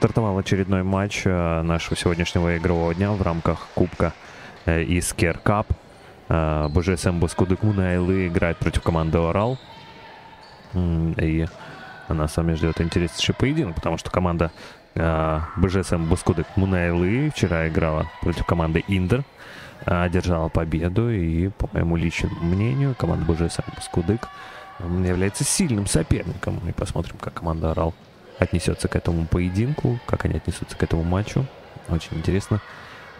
Стартовал очередной матч э, нашего сегодняшнего игрового дня в рамках Кубка э, Isker Cup. Э, БЖСМ Баскудык Мунайлы играет против команды Орал. И нас с вами ждет интереснейший поединок, потому что команда БЖСМ Баскудык Мунайлы вчера играла против команды Индер. Одержала победу и, по моему личному мнению, команда БЖСМ Баскудык является сильным соперником. И посмотрим, как команда Орал отнесется к этому поединку, как они отнесутся к этому матчу. Очень интересно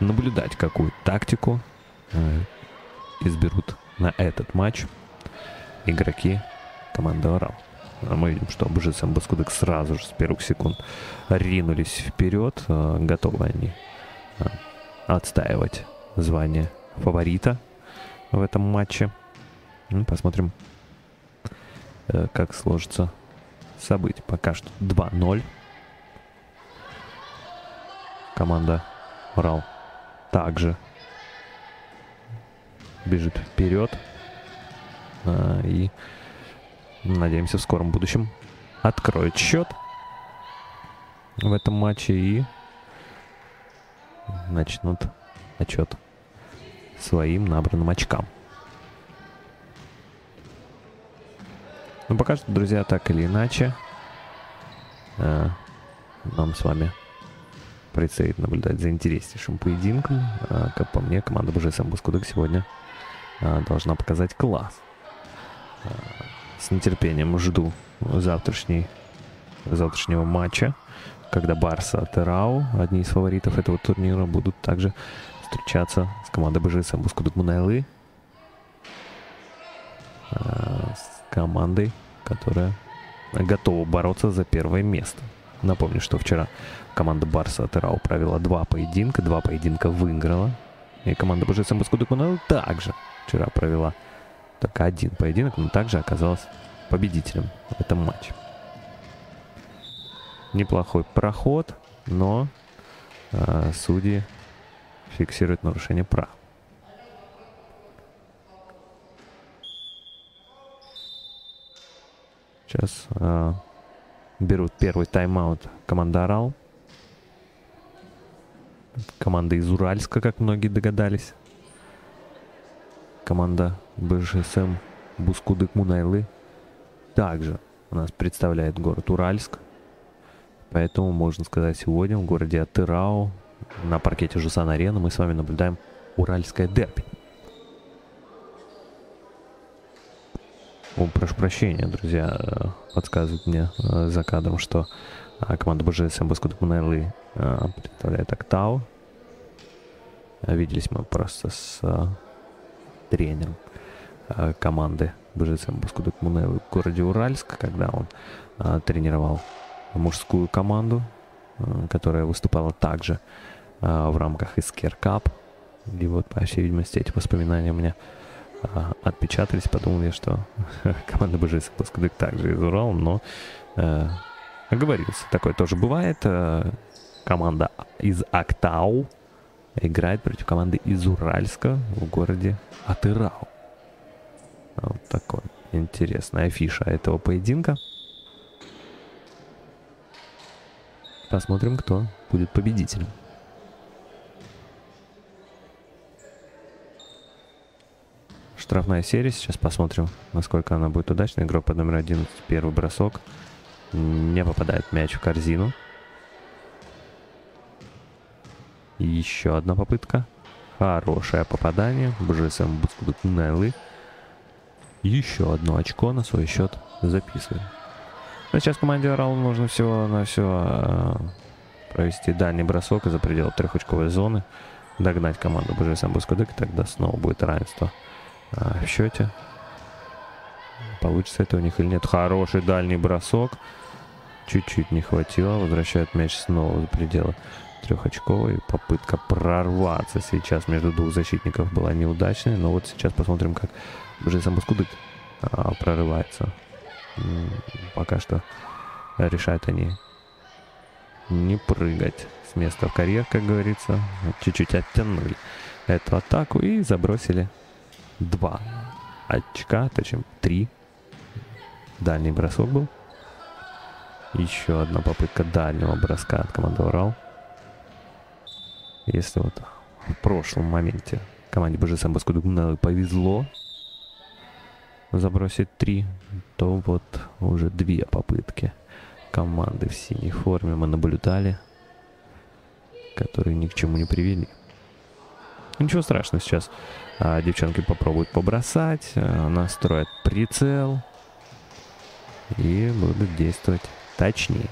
наблюдать, какую тактику э, изберут на этот матч игроки команды Орал. А мы видим, что БЖСМ Баскудык сразу же с первых секунд ринулись вперед. Э, готовы они э, отстаивать звание фаворита в этом матче. Ну, посмотрим, как сложится событий. Пока что 2-0. Команда Урал также бежит вперед. А, и надеемся в скором будущем откроет счет в этом матче и начнут отчет своим набранным очкам. Ну, пока что, друзья, так или иначе, э, нам с вами предстоит наблюдать за интереснейшим поединком. Э, как по мне, команда БЖСМ Бускудык сегодня э, должна показать класс. Э, с нетерпением жду завтрашней, завтрашнего матча, когда Барса и Рау, одни из фаворитов этого турнира, будут также встречаться с командой БЖСМ Бускудык Мунайлы. Э, командой, которая готова бороться за первое место. Напомню, что вчера команда Барса Терау провела два поединка, два поединка выиграла. И команда БЖСМ Баскудыкунел также вчера провела только один поединок, но также оказалась победителем в этом матче. Неплохой проход, но э, судьи фиксируют нарушение прав. Сейчас э, берут первый тайм-аут команда Орал. Команда из Уральска, как многие догадались. Команда БЖСМ Бускудык Мунайлы также у нас представляет город Уральск. Поэтому, можно сказать, сегодня в городе Атырау на паркете Жусан-Арена мы с вами наблюдаем уральское дерби. О, прошу прощения, друзья, э, подсказывают мне э, за кадром, что э, команда БЖСМ Баскут Манеллы представляет Октау. Виделись мы просто с тренером команды БЖСМ Баскудык Мунеллы в городе Уральск, когда он тренировал мужскую команду, которая выступала также в рамках Искер Кап. И вот, по всей видимости, эти воспоминания у меня а, отпечатались, подумал я, что команда БЖС Плоскодык также из Урала, но э, оговорился. Такое тоже бывает. Э, команда из Актау играет против команды из Уральска в городе Атырау. Вот такой интересная афиша этого поединка. Посмотрим, кто будет победителем. Штрафная серия. Сейчас посмотрим, насколько она будет удачной. Игрок под номер 11. Первый бросок. Не попадает мяч в корзину. Еще одна попытка. Хорошее попадание. БЖСМ Буцкудут Неллы. Еще одно очко на свой счет записываем. Но ну, сейчас команде Орал нужно всего на все э, провести дальний бросок из-за пределов трехочковой зоны. Догнать команду БЖСМ Бускудык, тогда снова будет равенство а, в счете. Получится это у них или нет. Хороший дальний бросок. Чуть-чуть не хватило. Возвращает мяч снова за пределы трехочковой. Попытка прорваться сейчас между двух защитников была неудачной. Но вот сейчас посмотрим, как уже сам Баскудык а, прорывается. Пока что решают они не прыгать с места в карьер, как говорится. Чуть-чуть оттянули эту атаку и забросили два очка, точнее три. Дальний бросок был. Еще одна попытка дальнего броска от команды Урал. Если вот в прошлом моменте команде БЖСМ Баскудугна повезло забросить три, то вот уже две попытки команды в синей форме мы наблюдали, которые ни к чему не привели. Ничего страшного сейчас. А, девчонки попробуют побросать, а, настроят прицел и будут действовать точнее.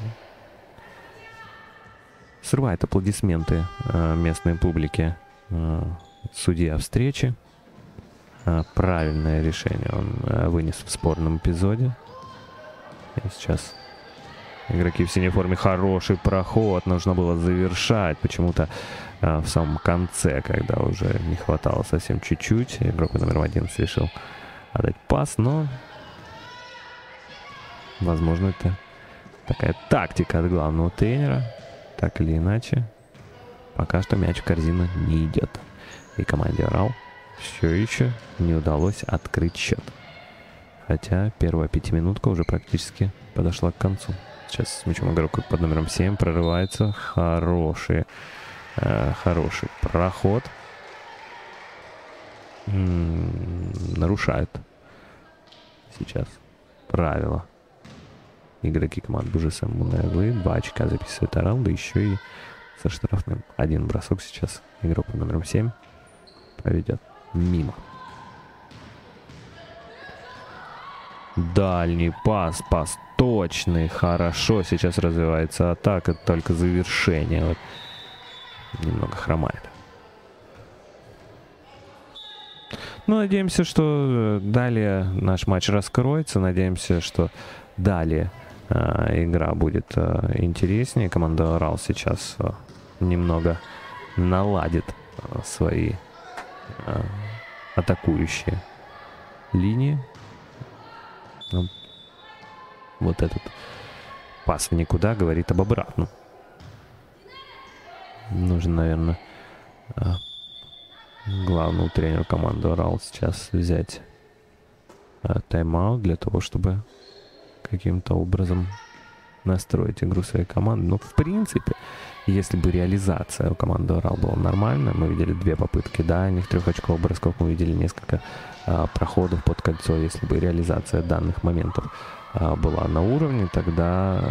Срывает аплодисменты а, местной публики судья встречи. Правильное решение он вынес в спорном эпизоде. И сейчас игроки в синей форме хороший проход. Нужно было завершать. Почему-то в самом конце, когда уже не хватало совсем чуть-чуть, игрок номер 11 решил отдать пас, но возможно это такая тактика от главного тренера, так или иначе. Пока что мяч в корзину не идет. И команде Орал все еще не удалось открыть счет. Хотя первая пятиминутка уже практически подошла к концу. Сейчас с мячом игрок под номером 7 прорывается. Хорошие Э, хороший проход. нарушает сейчас правила. Игроки команды Бужеса Мунайлы. Два очка записывает Орал, еще и со штрафным. Один бросок сейчас игрок под номером 7 проведет мимо. Дальний пас, пас точный, хорошо. Сейчас развивается атака, только завершение. Вот немного хромает. Ну, надеемся, что э, далее наш матч раскроется. Надеемся, что далее э, игра будет э, интереснее. Команда Орал сейчас э, немного наладит э, свои э, атакующие линии. Ну, вот этот пас в никуда говорит об обратном. Нужно, наверное, а, главному тренеру команды Орал сейчас взять а, тайм-аут для того, чтобы каким-то образом настроить игру своей команды. Но, в принципе, если бы реализация у команды Орал была нормальная, мы видели две попытки, да, них трехочковых бросков, мы видели несколько а, проходов под кольцо, если бы реализация данных моментов была на уровне, тогда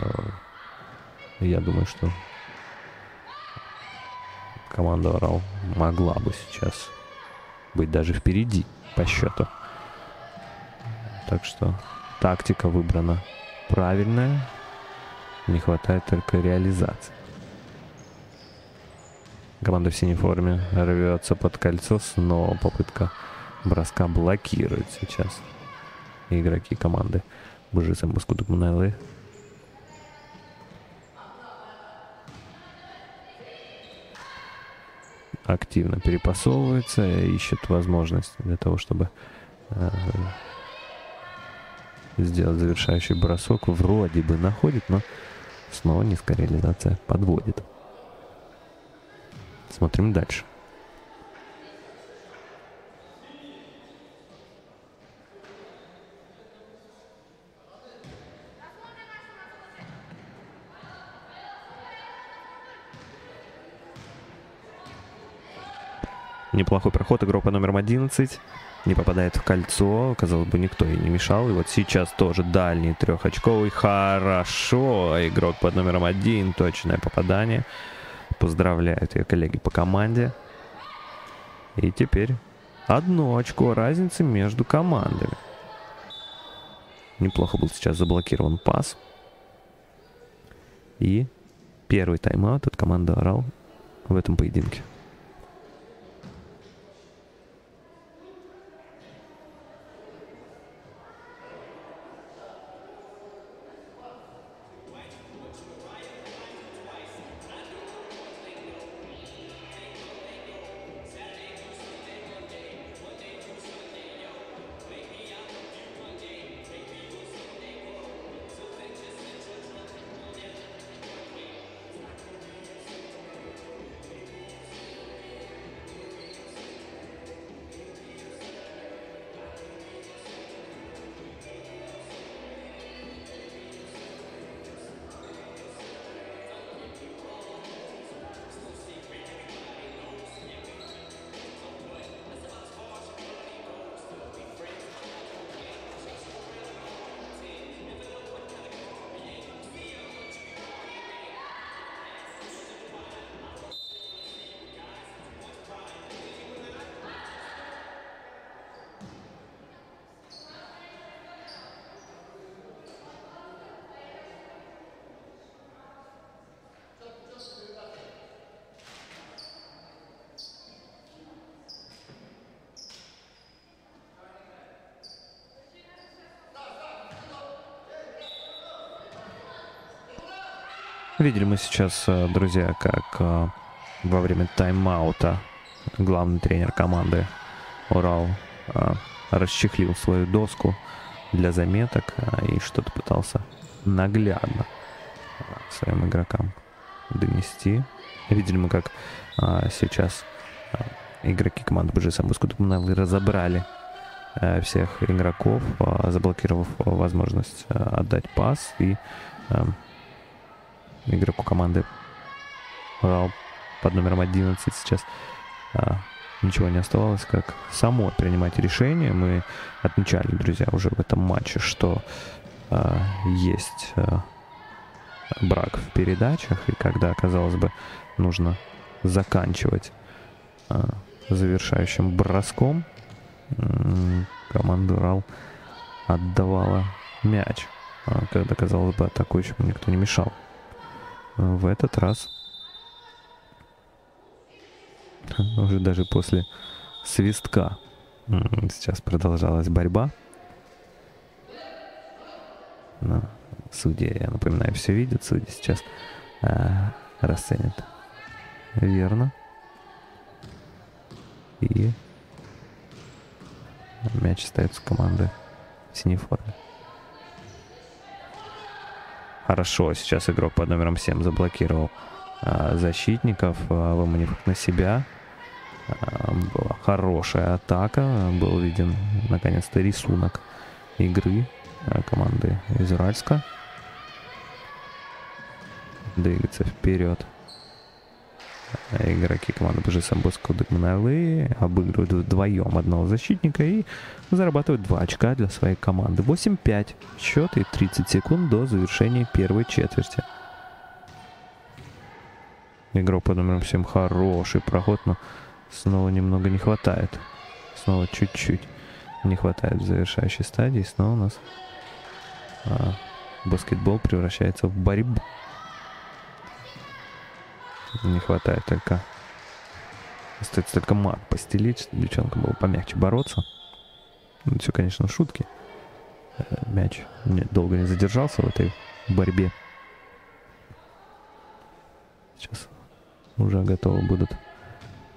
я думаю, что команда Орал могла бы сейчас быть даже впереди по счету. Так что тактика выбрана правильная. Не хватает только реализации. Команда в синей форме рвется под кольцо. Снова попытка броска блокирует сейчас игроки команды Бужисам Баскудук Мунайлы. Активно перепасовывается, ищет возможность для того, чтобы э, сделать завершающий бросок. Вроде бы находит, но снова низкая реализация подводит. Смотрим дальше. Неплохой проход. Игрок по номером 11 не попадает в кольцо. Казалось бы, никто ей не мешал. И вот сейчас тоже дальний трехочковый. Хорошо. Игрок под номером 1. Точное попадание. Поздравляют ее коллеги по команде. И теперь одно очко разницы между командами. Неплохо был сейчас заблокирован пас. И первый тайм-аут от команды Орал в этом поединке. Видели мы сейчас, э, друзья, как э, во время тайм-аута главный тренер команды Урал э, расчехлил свою доску для заметок и что-то пытался наглядно своим игрокам донести. Видели мы, как сейчас игроки команды БЖСМ Бускутумналы разобрали всех игроков, заблокировав возможность отдать пас и игроку команды. Под номером 11 сейчас. А, ничего не оставалось, как самой принимать решение. Мы отмечали, друзья, уже в этом матче, что а, есть а, брак в передачах, и когда, казалось бы, нужно заканчивать а, завершающим броском, команда Урал отдавала мяч, а, когда, казалось бы, атакующему никто не мешал в этот раз уже даже после свистка сейчас продолжалась борьба. Но судья, я напоминаю, все видят. Судья сейчас а, расценит верно. И мяч остается команды синей форме. Хорошо, сейчас игрок под номером 7 заблокировал а, защитников, а, выманив их на себя. А, была хорошая атака, был виден наконец-то рисунок игры а, команды из. Двигаться вперед. Игроки команды БЖ Самбоско Декманалы обыгрывают вдвоем одного защитника и зарабатывают 2 очка для своей команды. 8-5 счет и 30 секунд до завершения первой четверти. Игрок под номером 7 хороший проход, но снова немного не хватает. Снова чуть-чуть не хватает в завершающей стадии. Снова у нас а, баскетбол превращается в борьбу. Не хватает только... Остается только мат постелить, чтобы девчонкам было помягче бороться. Ну, все, конечно, шутки. Э, мяч долго не задержался в этой борьбе. Сейчас уже готовы будут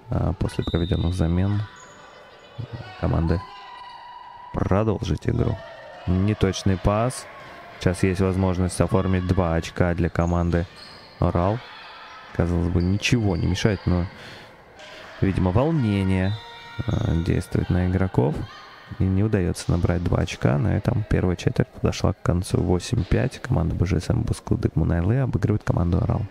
а, после проведенных замен команды продолжить игру. Неточный пас. Сейчас есть возможность оформить два очка для команды Орал. Казалось бы, ничего не мешает, но, видимо, волнение э, действует на игроков. И не удается набрать 2 очка. На этом первая четверть подошла к концу 8-5. Команда БЖСМ Бускулдык Мунайлы обыгрывает команду Орал.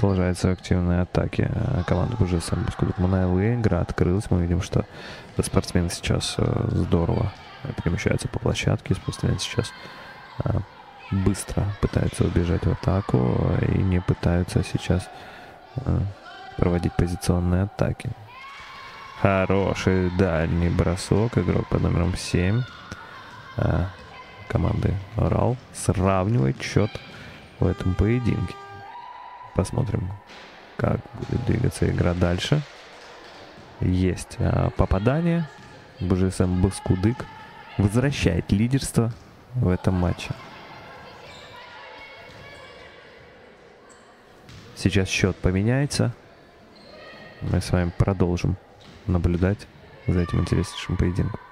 Продолжаются активные атаки э, команды Бускудук Манайлы. Игра открылась. Мы видим, что спортсмены сейчас э, здорово перемещаются по площадке. Спортсмены сейчас э, быстро пытаются убежать в атаку и не пытаются сейчас проводить позиционные атаки. Хороший дальний бросок. Игрок под номером 7 команды Орал сравнивает счет в этом поединке. Посмотрим, как будет двигаться игра дальше. Есть а, попадание. БЖСМ Баскудык возвращает лидерство в этом матче. Сейчас счет поменяется. Мы с вами продолжим наблюдать за этим интереснейшим поединком.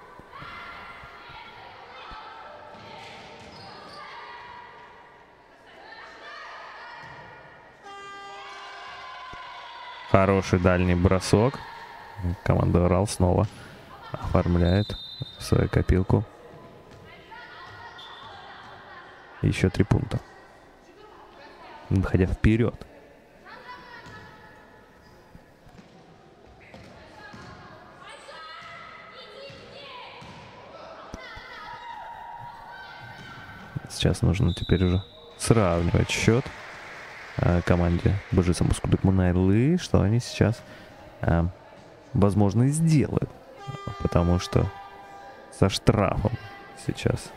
Хороший дальний бросок. Команда Урал снова оформляет свою копилку. Еще три пункта. Выходя вперед. Сейчас нужно теперь уже сравнивать счет. Э, команде Божиса Мускудык Мунайлы, что они сейчас, э, возможно, и сделают. Потому что со штрафом сейчас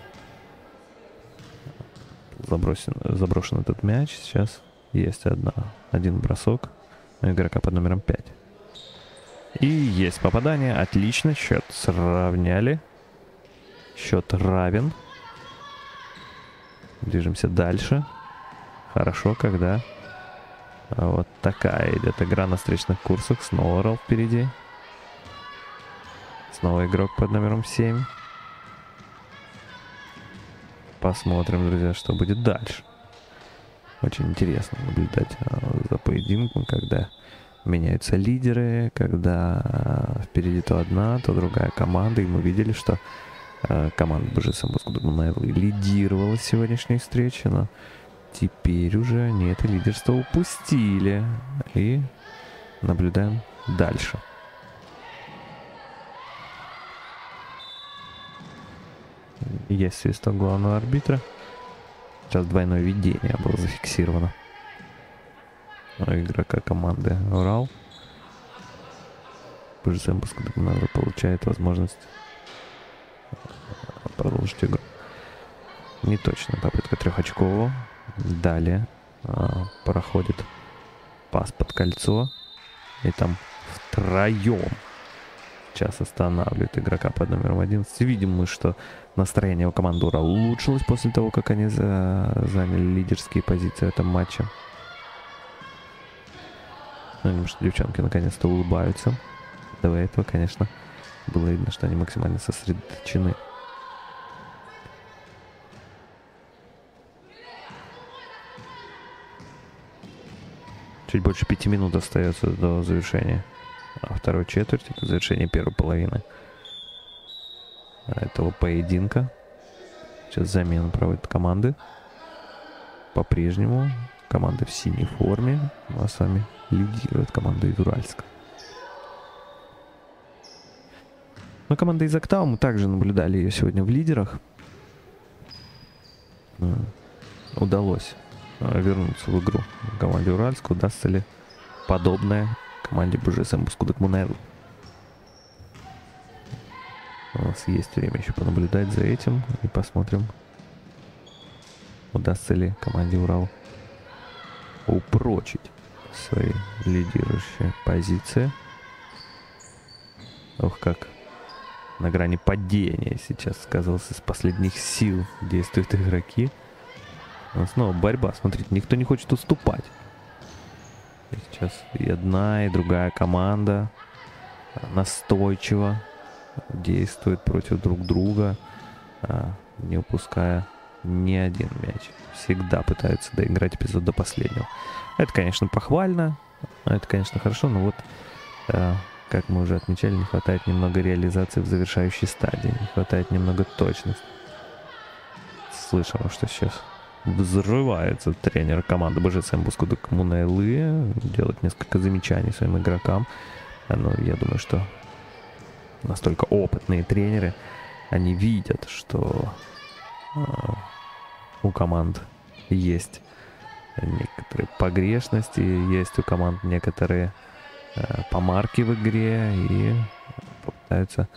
забросен, заброшен этот мяч. Сейчас есть одна, один бросок игрока под номером 5. И есть попадание. Отлично. Счет сравняли. Счет равен. Движемся дальше. Хорошо, когда вот такая идет игра на встречных курсах. Снова Ролл впереди. Снова игрок под номером 7. Посмотрим, друзья, что будет дальше. Очень интересно наблюдать а, за поединком, когда меняются лидеры, когда а, впереди то одна, то другая команда. И мы видели, что а, команда БЖС Москвы лидировала сегодняшней встрече, но Теперь уже они это лидерство упустили. И наблюдаем дальше. Есть свисток главного арбитра. Сейчас двойное видение было зафиксировано. У игрока команды Урал. ПЖСМ Баскетбол получает возможность продолжить игру. Не точно попытка трехочкового. Далее а, проходит пас под кольцо. И там втроем сейчас останавливает игрока под номером 11. Видим мы, что настроение у команды Ура улучшилось после того, как они за... заняли лидерские позиции в этом матче. Видим, что девчонки наконец-то улыбаются. До этого, конечно, было видно, что они максимально сосредоточены. Чуть больше пяти минут остается до завершения второй четверти, до завершения первой половины этого поединка. Сейчас замену проводят команды. По-прежнему команда в синей форме, а с вами лидирует команда из Уральска. Но команда из Октава, мы также наблюдали ее сегодня в лидерах. Удалось вернуться в игру команде Уральск. Удастся ли подобное команде БЖСМ Бускудок Мунайру? У нас есть время еще понаблюдать за этим и посмотрим, удастся ли команде Урал упрочить свои лидирующие позиции. Ох, как на грани падения сейчас сказался из последних сил действуют игроки. А снова борьба. Смотрите, никто не хочет уступать. Сейчас и одна, и другая команда настойчиво действует против друг друга, а, не упуская ни один мяч. Всегда пытаются доиграть эпизод до последнего. Это, конечно, похвально, это, конечно, хорошо, но вот, а, как мы уже отмечали, не хватает немного реализации в завершающей стадии, не хватает немного точности. Слышал, что сейчас взрывается тренер команды БЖСМ Бускудык Мунайлы. Делает несколько замечаний своим игрокам. Но я думаю, что настолько опытные тренеры, они видят, что а, у команд есть некоторые погрешности, есть у команд некоторые э, помарки в игре и попытаются,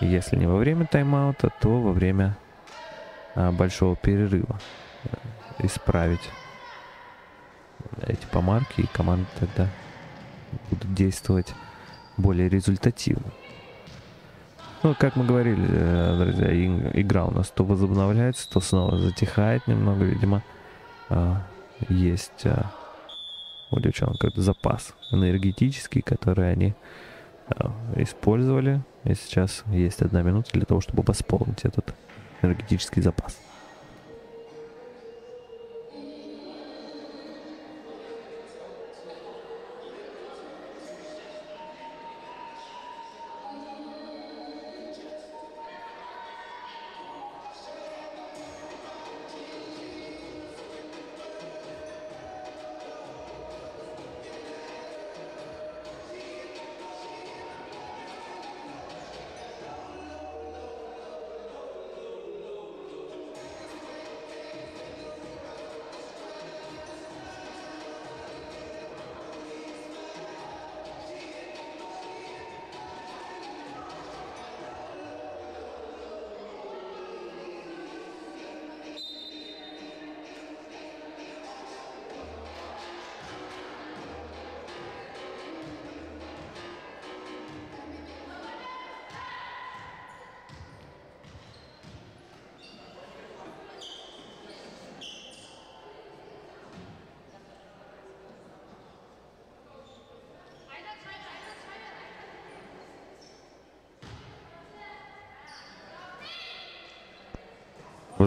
если не во время тайм-аута, то во время э, большого перерыва исправить эти помарки, и команды тогда будут действовать более результативно. Ну, как мы говорили, э, друзья, игра у нас то возобновляется, то снова затихает немного, видимо. А, есть а, у девчонок какой-то запас энергетический, который они а, использовали. И сейчас есть одна минута для того, чтобы восполнить этот энергетический запас.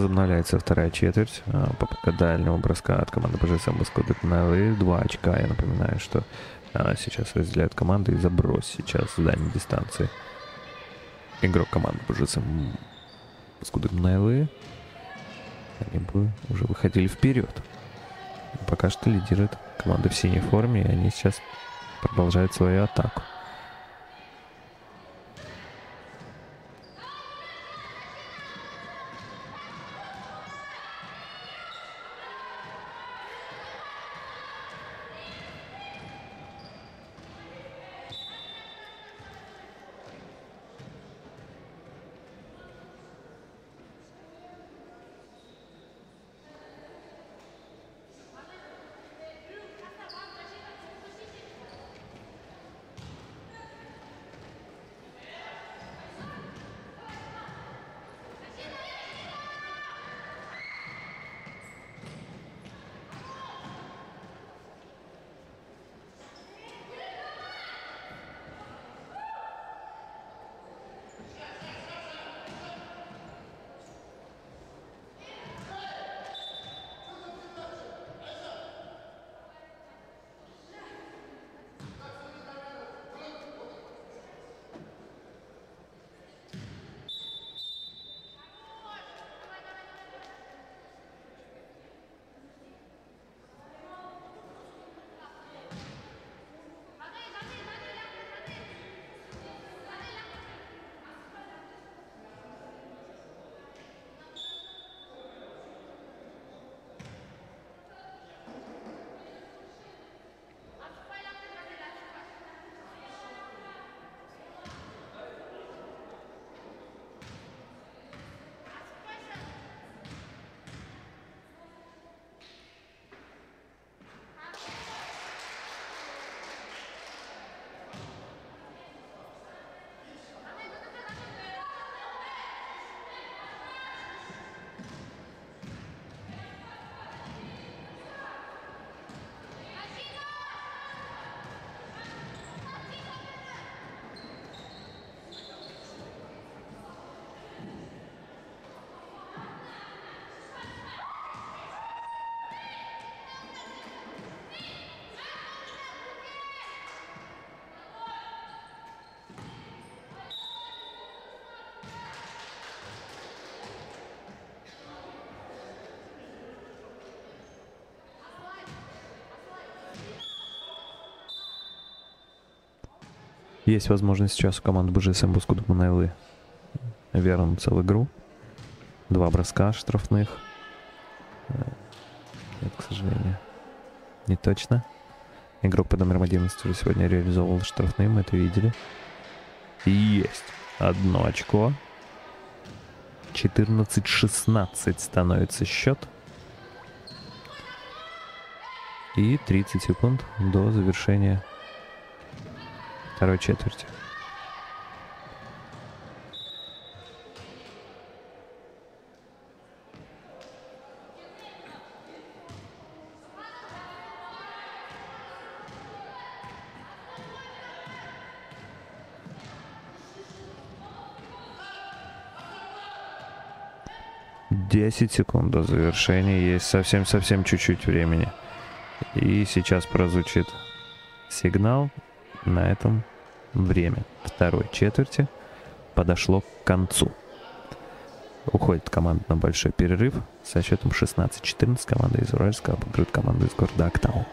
Возобновляется вторая четверть. А, попытка дальнего броска от команды БЖСМ Баскодет Неллы. Два очка. Я напоминаю, что а, сейчас разделяют команды и заброс сейчас с дальней дистанции. Игрок команды БЖСМ Баскодет Неллы. Они бы уже выходили вперед. Пока что лидирует команда в синей форме, и они сейчас продолжают свою атаку. Есть возможность сейчас у команды БЖСМ Бускудок Манайлы вернуться в игру. Два броска штрафных. Э, Нет, к сожалению. Не точно. Игрок под номером 11 уже сегодня реализовывал штрафные, мы это видели. Есть. Одно очко. 14-16 становится счет. И 30 секунд до завершения второй четверти. Десять секунд до завершения. Есть совсем-совсем чуть-чуть времени. И сейчас прозвучит сигнал. На этом время второй четверти подошло к концу. Уходит команда на большой перерыв. Со счетом 16-14 команда из Уральска обыгрывает команду из города Актау.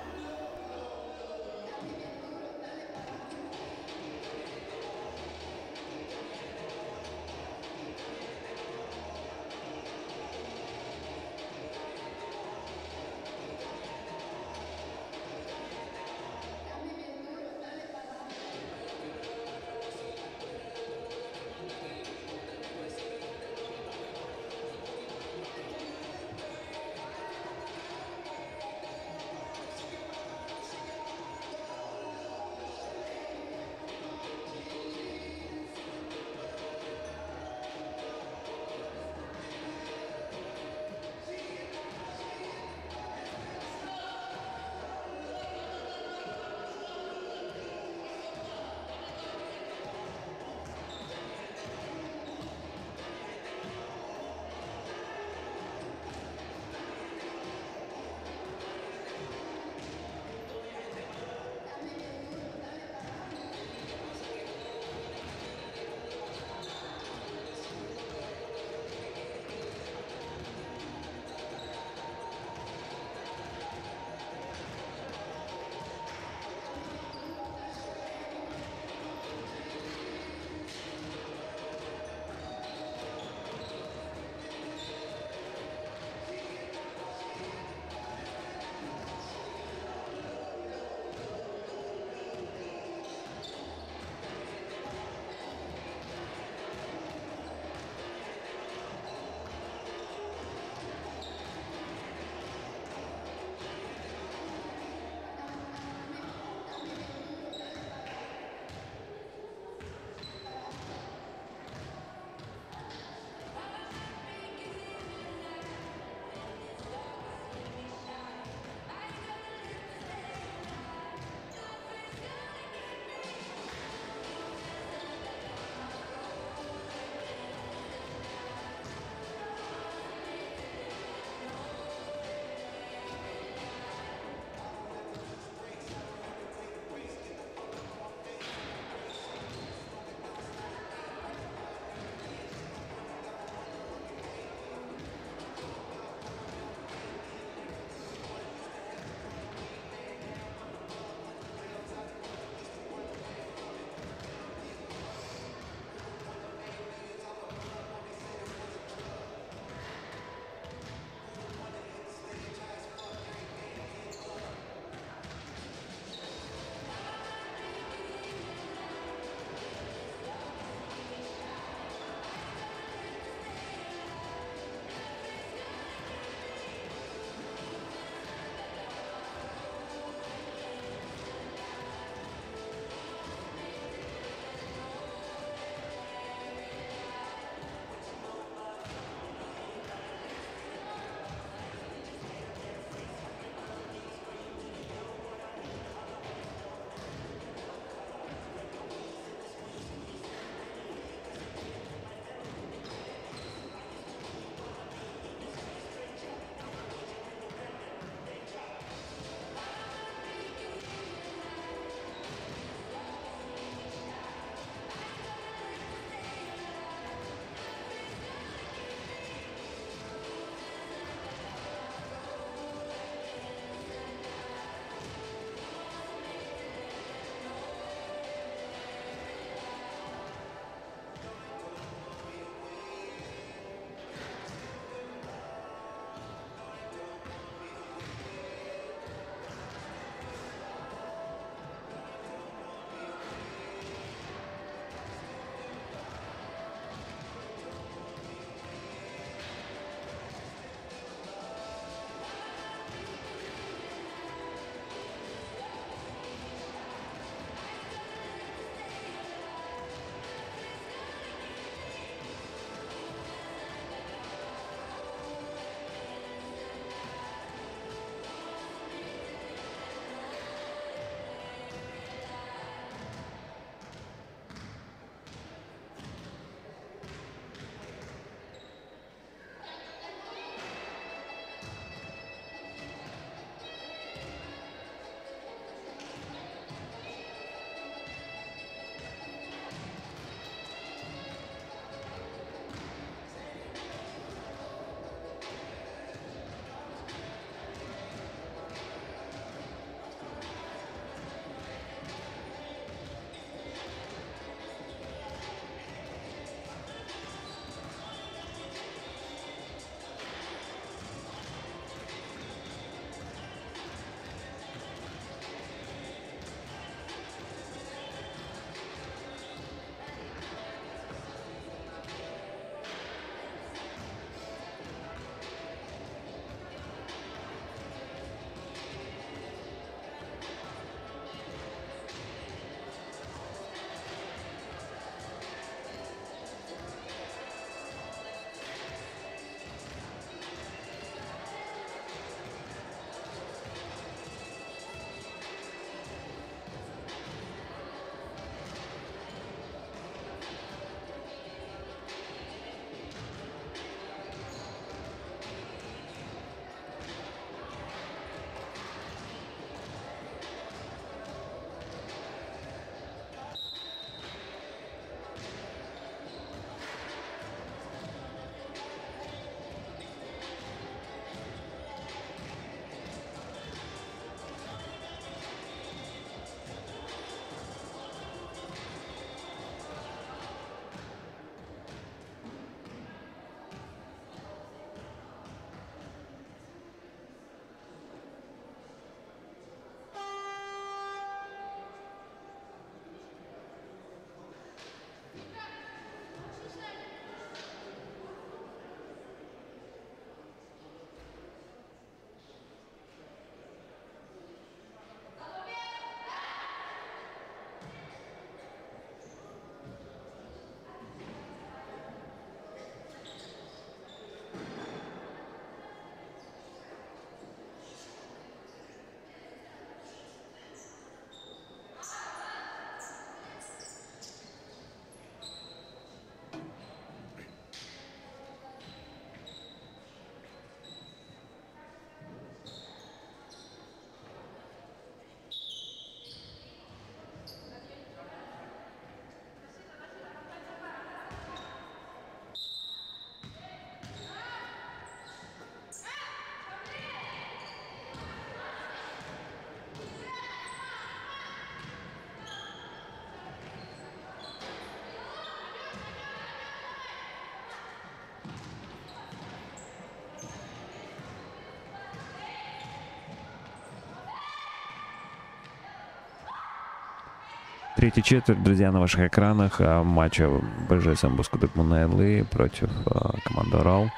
Третья четверть, друзья, на ваших экранах а, матча БЖСМ Бускудек Мунайлы против а, команды Орал.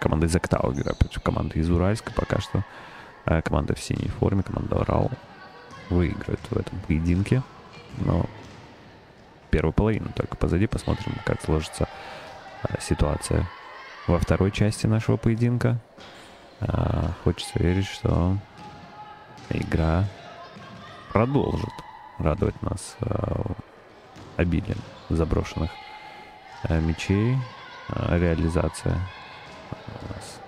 Команда из играет против команды из Уральска пока что. А, команда в синей форме, команда Орал выиграет в этом поединке. Но первую половину только позади. Посмотрим, как сложится ситуация во второй части нашего поединка. Хочется верить, что игра продолжит радовать нас а, обилием заброшенных а, мечей. А, реализация у нас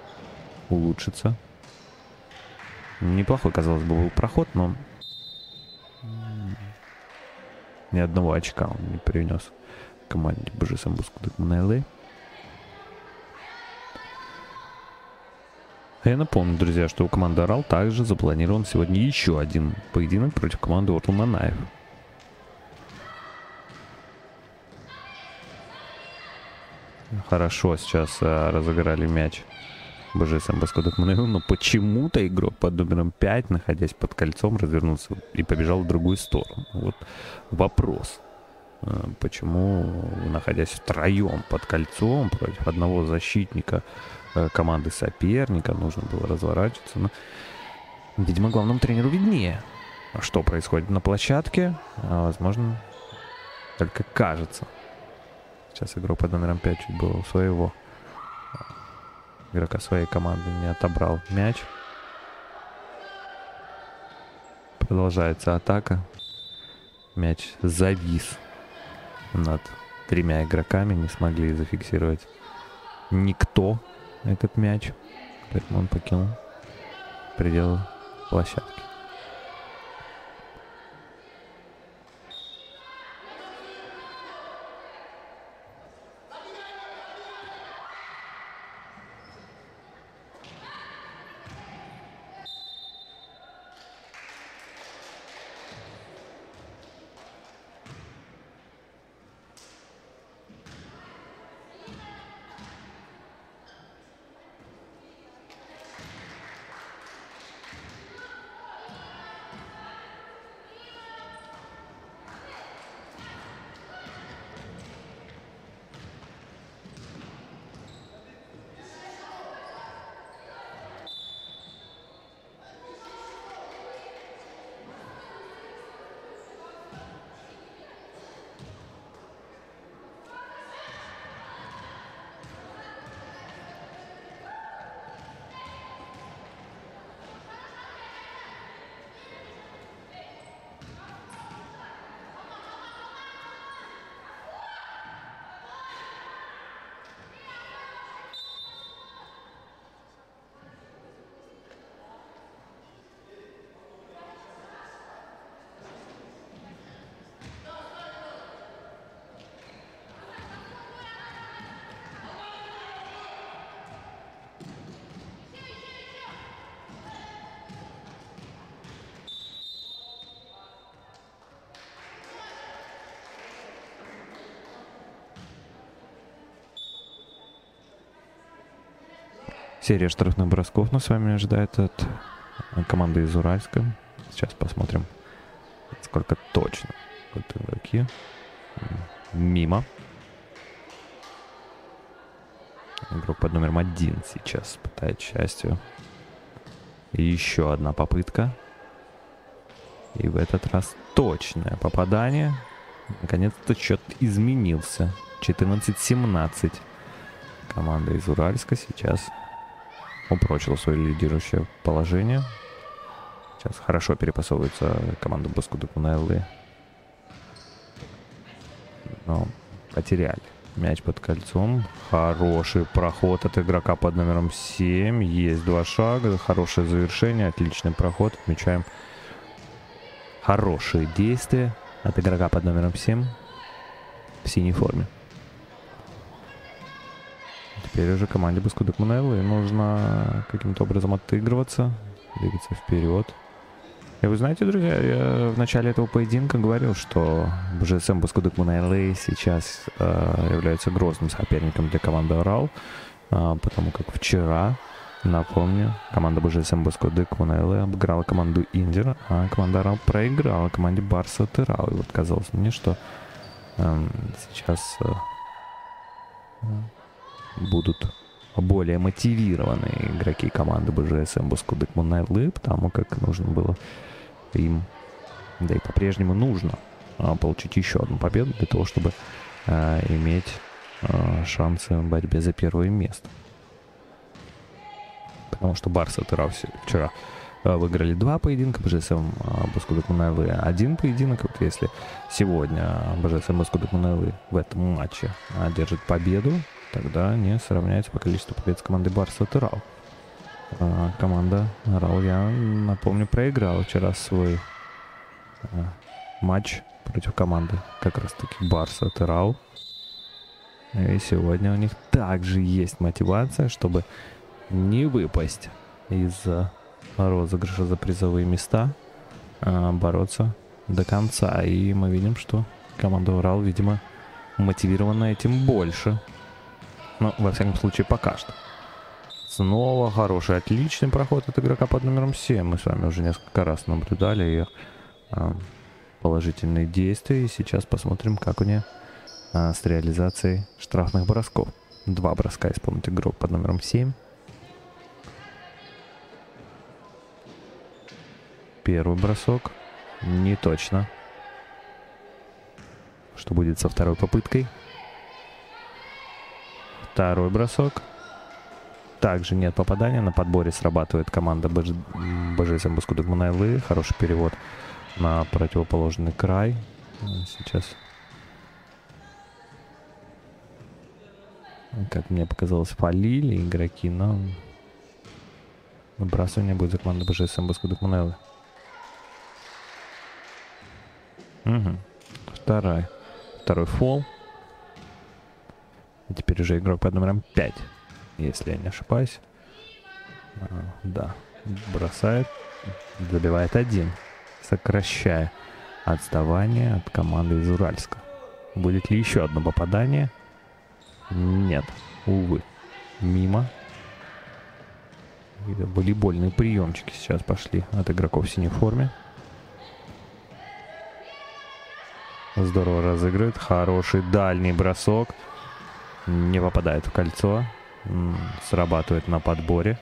улучшится. Неплохой, казалось бы, был проход, но ни одного очка он не принес команде БЖСМ Бускудык Манайлы. Я напомню, друзья, что у команды Орал также запланирован сегодня еще один поединок против команды Отл Манаев. Хорошо сейчас а, разыграли мяч БЖСМ Баскодок Манаев, но почему-то игрок под номером 5, находясь под кольцом, развернулся и побежал в другую сторону. Вот вопрос. А, почему, находясь втроем под кольцом против одного защитника, Э, команды соперника, нужно было разворачиваться. Но, видимо, главному тренеру виднее, что происходит на площадке. А, возможно, только кажется. Сейчас игрок под номером 5 чуть было у своего игрока своей команды не отобрал мяч. Продолжается атака. Мяч завис над тремя игроками. Не смогли зафиксировать никто этот мяч. Поэтому он покинул пределы площадки. Серия штрафных бросков нас с вами ожидает от команды из Уральска. Сейчас посмотрим, сколько точно вот игроки. Мимо. Игрок под номером один сейчас пытает счастью. И еще одна попытка. И в этот раз точное попадание. Наконец-то счет изменился. 14-17. Команда из Уральска сейчас упрочил свое лидирующее положение. Сейчас хорошо перепасовывается команда Баскудуку на ЛД. Но потеряли. Мяч под кольцом. Хороший проход от игрока под номером 7. Есть два шага. Хорошее завершение. Отличный проход. Отмечаем хорошие действия от игрока под номером 7 в синей форме. Теперь уже команде Баскудек Манеллы нужно каким-то образом отыгрываться, двигаться вперед. И вы знаете, друзья, я в начале этого поединка говорил, что БЖСМ Баскудек Манеллы сейчас э, является грозным соперником для команды Орал, э, потому как вчера Напомню, команда БЖСМ Баскоды Кунайлы обыграла команду Индер, а команда Арал проиграла команде Барса Терал. И вот казалось мне, что э, сейчас э, будут более мотивированные игроки команды БЖСМ Баскоды Кунайлы, потому как нужно было им, да и по-прежнему нужно э, получить еще одну победу для того, чтобы э, иметь э, шансы в борьбе за первое место потому что Барса Рауси вчера выиграли два поединка, БЖСМ Баскудок Мунайлы один поединок. Вот если сегодня БЖСМ Баскудок Мунайлы в этом матче одержит победу, тогда они сравняются по количеству побед с командой Барса Рау. А команда Рау, я напомню, проиграла вчера свой э, матч против команды как раз таки Барса Рау. И сегодня у них также есть мотивация, чтобы не выпасть из розыгрыша за призовые места, а бороться до конца. И мы видим, что команда Урал, видимо, мотивирована этим больше. Ну, во всяком случае, пока что. Снова хороший, отличный проход от игрока под номером 7. Мы с вами уже несколько раз наблюдали их а, положительные действия. И сейчас посмотрим, как у нее а, с реализацией штрафных бросков. Два броска исполнит игрок под номером 7. Первый бросок. Не точно. Что будет со второй попыткой? Второй бросок. Также нет попадания. На подборе срабатывает команда БЖ... БЖСМ Баскудок Манайлы. Хороший перевод на противоположный край. Сейчас, как мне показалось, фалили игроки, но выбрасывание будет за команду БЖСМ Баскудок Манайлы. Угу. Второй. Второй фол. И теперь уже игрок под номером 5, если я не ошибаюсь. А, да. Бросает. Забивает один. Сокращая отставание от команды из Уральска. Будет ли еще одно попадание? Нет. Увы. Мимо. Волейбольные приемчики сейчас пошли от игроков в синей форме. Здорово разыгрывает. Хороший дальний бросок. Не попадает в кольцо. Срабатывает на подборе.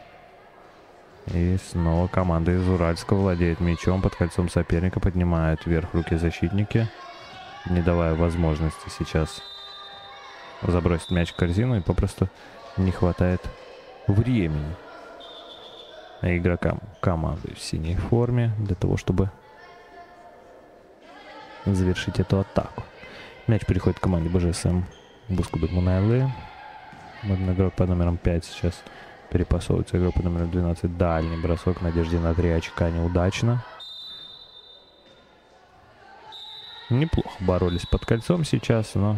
И снова команда из Уральска владеет мячом под кольцом соперника. Поднимают вверх руки защитники. Не давая возможности сейчас забросить мяч в корзину. И попросту не хватает времени игрокам команды в синей форме для того, чтобы завершить эту атаку. Мяч переходит к команде БЖСМ Бускубик Мунайлы. Один игрок под номером 5 сейчас перепасовывается. Игрок под номером 12. Дальний бросок. Надежде на 3 очка неудачно. Неплохо боролись под кольцом сейчас, но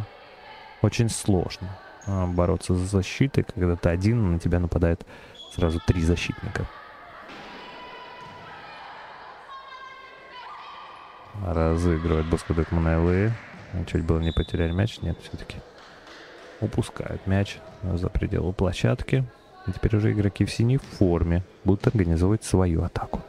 очень сложно а, бороться за защитой, когда ты один, на тебя нападает сразу три защитника. Разыгрывает Боскудек Манайлы. Чуть было не потеряли мяч. Нет, все-таки упускают мяч за пределы площадки. И теперь уже игроки в синей форме будут организовывать свою атаку.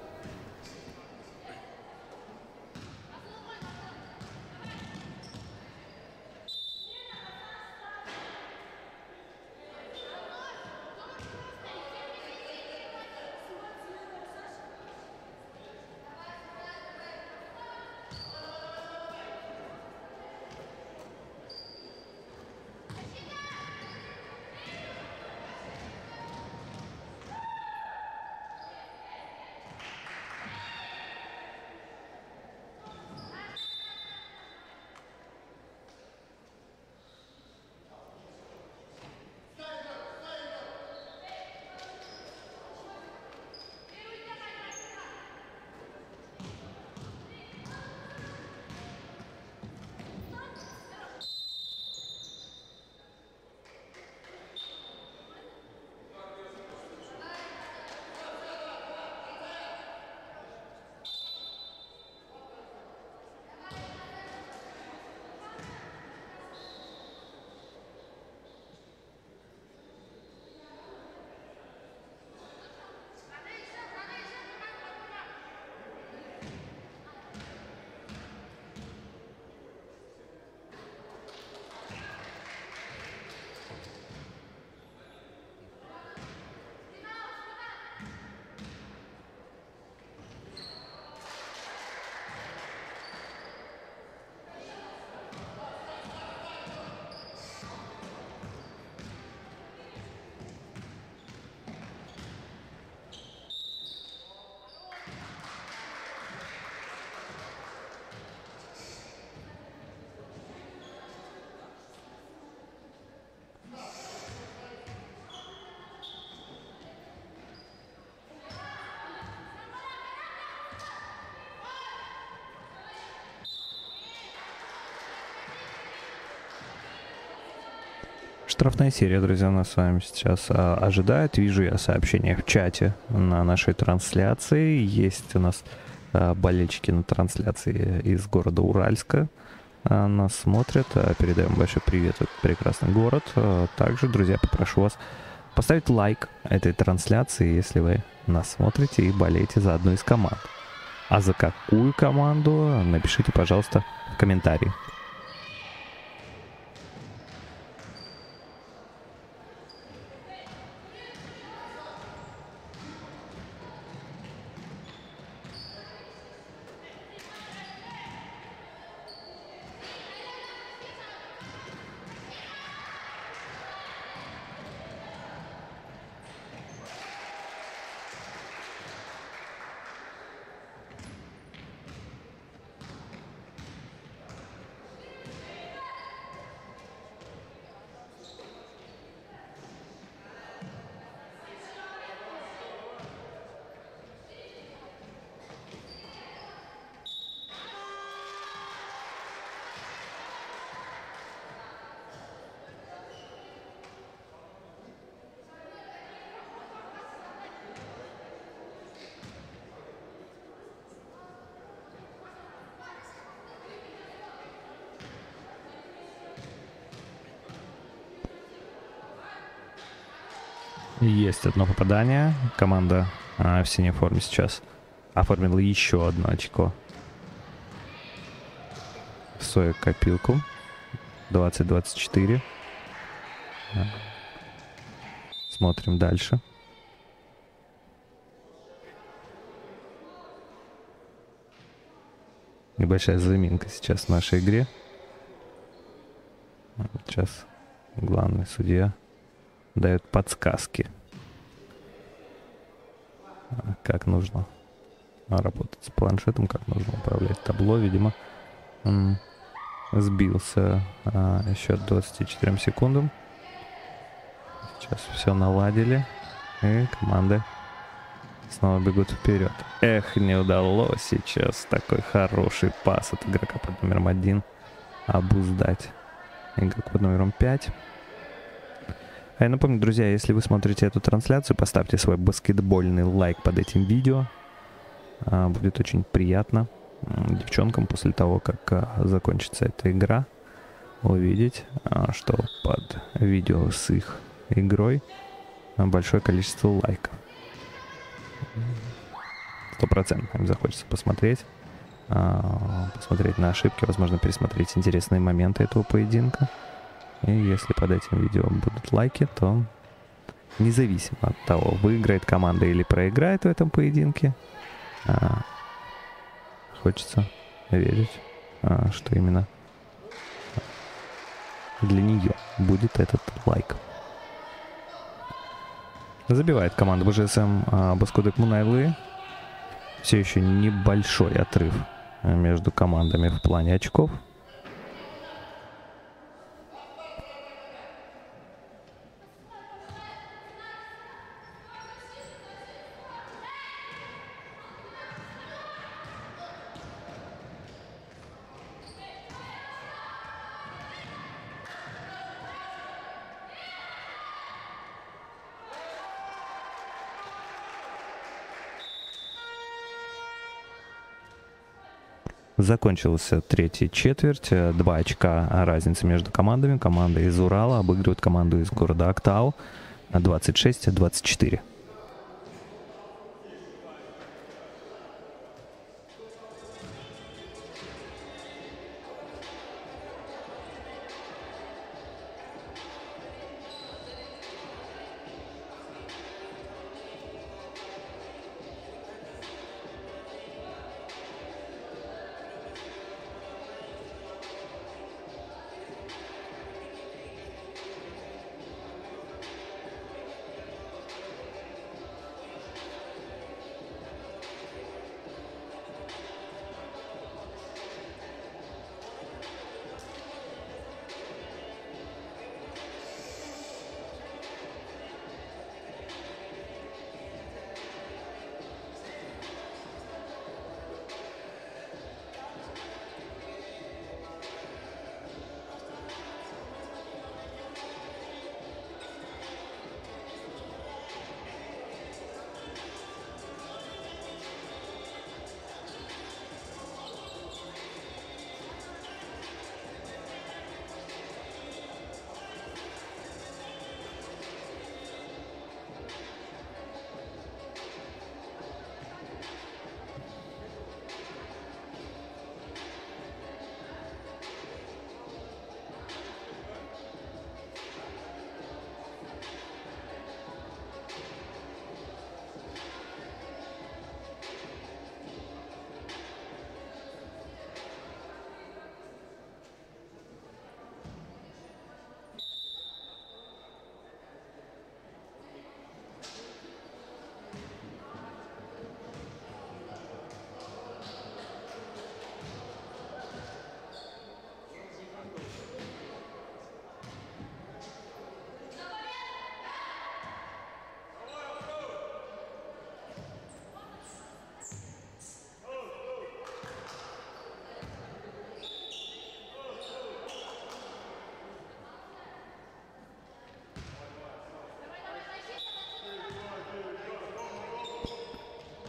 Штрафная серия, друзья, нас с вами сейчас а, ожидает. Вижу я сообщение в чате на нашей трансляции. Есть у нас а, болельщики на трансляции из города Уральска. А, нас смотрят. А, передаем большой привет этот прекрасный город. А, также, друзья, попрошу вас поставить лайк этой трансляции, если вы нас смотрите и болеете за одну из команд. А за какую команду, напишите, пожалуйста, в комментарии. Есть одно попадание. Команда а, в синей форме сейчас оформила еще одно очко свою копилку. 20-24. Смотрим дальше. Небольшая заминка сейчас в нашей игре. Сейчас главный судья дает подсказки, как нужно работать с планшетом, как нужно управлять табло, видимо. Сбился а, еще 24 секундам. Сейчас все наладили. И команды снова бегут вперед. Эх, не удалось сейчас такой хороший пас от игрока под номером один обуздать. Игрок под номером 5. А я напомню, друзья, если вы смотрите эту трансляцию, поставьте свой баскетбольный лайк под этим видео. А, будет очень приятно девчонкам после того, как а, закончится эта игра, увидеть, а, что под видео с их игрой большое количество лайков. Сто процентов им захочется посмотреть, посмотреть на ошибки, возможно, пересмотреть интересные моменты этого поединка. И если под этим видео будут лайки, то независимо от того, выиграет команда или проиграет в этом поединке, а, хочется верить, а, что именно для нее будет этот лайк. Забивает команда БЖСМ а, Баскудык Мунайлы. Все еще небольшой отрыв между командами в плане очков – Закончилась третья четверть. Два очка разницы между командами. Команда из Урала обыгрывает команду из города Актау 26-24.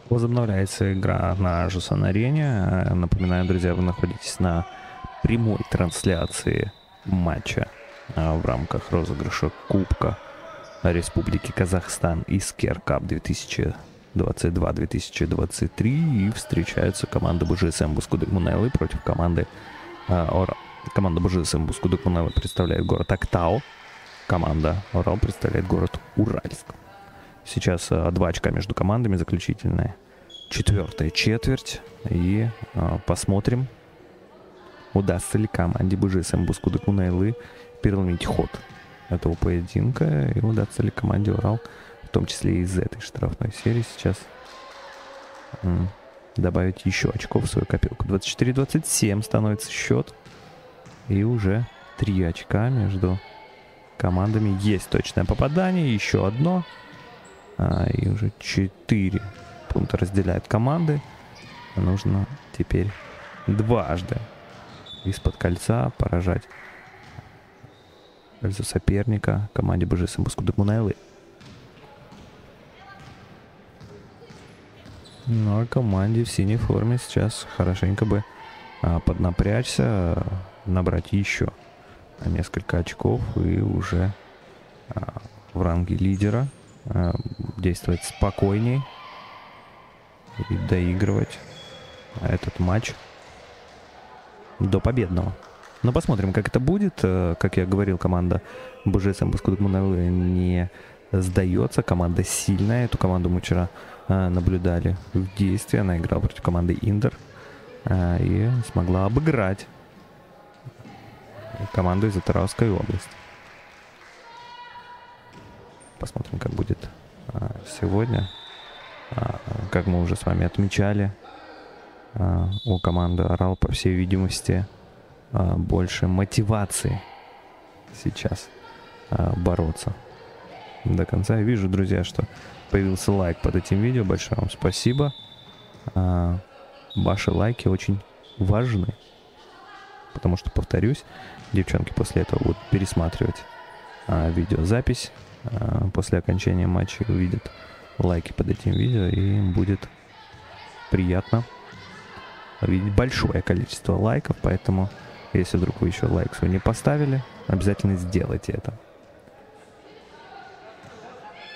Возобновляется игра на Жусан Арене. Напоминаю, друзья, вы находитесь на прямой трансляции матча а, в рамках розыгрыша Кубка Республики Казахстан и Скеркап 2022-2023 и встречаются команды БЖСМ Бускудык Мунеллы против команды а, Ора. Команда БЖСМ Бускудык Мунеллы представляет город Актау. Команда Орал представляет город Уральск. Сейчас а, два очка между командами, заключительная четвертая четверть. И а, посмотрим, удастся ли команде БЖСМ Бускудык Мунеллы переломить ход этого поединка и удастся ли команде Урал, в том числе и из этой штрафной серии сейчас добавить еще очков в свою копилку. 24-27 становится счет. И уже 3 очка между командами. Есть точное попадание, еще одно. А, и уже 4 пункта разделяют команды. Нужно теперь дважды из-под кольца поражать кольцо соперника команде БЖС Бускудык Мунайлы. Ну а команде в синей форме сейчас хорошенько бы а, поднапрячься, набрать еще несколько очков и уже а, в ранге лидера а, действовать спокойней и доигрывать этот матч до победного. Но посмотрим, как это будет. Э, как я говорил, команда БЖСМ Баскудмуновы не сдается. Команда сильная. Эту команду мы вчера э, наблюдали в действии. Она играла против команды Индер э, и смогла обыграть команду из Атаровской области. Посмотрим, как будет сегодня. Как мы уже с вами отмечали, у команды Орал, по всей видимости, а, больше мотивации сейчас а, бороться до конца. Я вижу, друзья, что появился лайк под этим видео. Большое вам спасибо. А, ваши лайки очень важны. Потому что, повторюсь, девчонки после этого будут пересматривать а, видеозапись. А, после окончания матча увидят лайки под этим видео. И будет приятно видеть большое количество лайков. Поэтому если вдруг вы еще лайк свой не поставили, обязательно сделайте это.